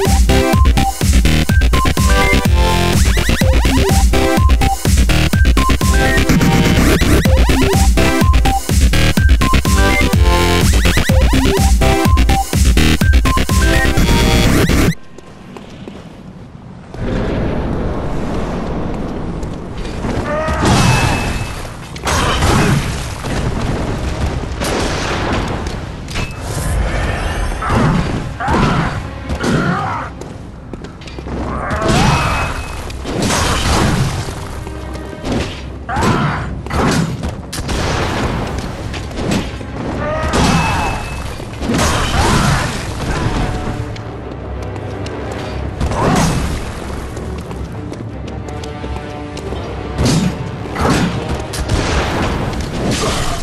Bye. Ugh.